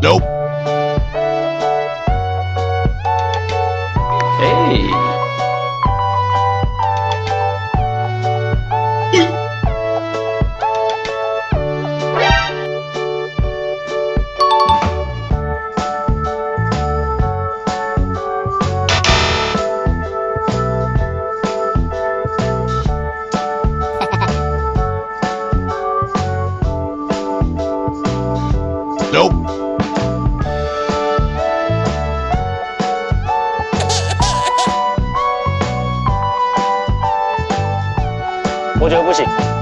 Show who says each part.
Speaker 1: Nope.
Speaker 2: Hey.
Speaker 1: Nope.
Speaker 3: 我觉得不行。